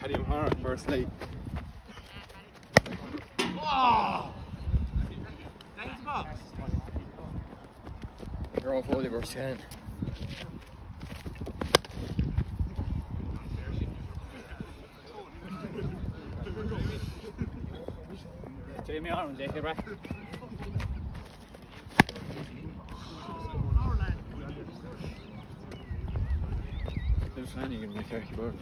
Paddy O'Hara, first late. You're off Oliver Scan. Jamie Arnold, take it back. There's Fanny giving me 30 bucks.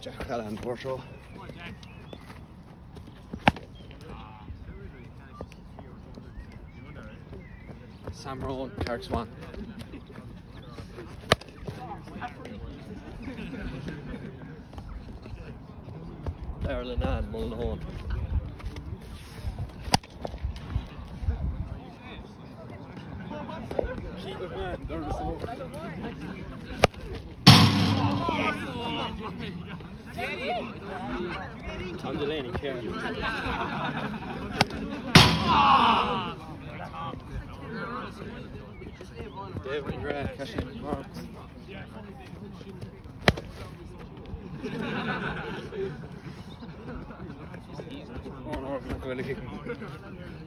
Jack Callahan, Portroe. Sam Rowan, Carrick Swan. Ireland and Mullinahone. The Delaney, Karen. David McGrath, catching marks. Oh no, I'm going to kick him.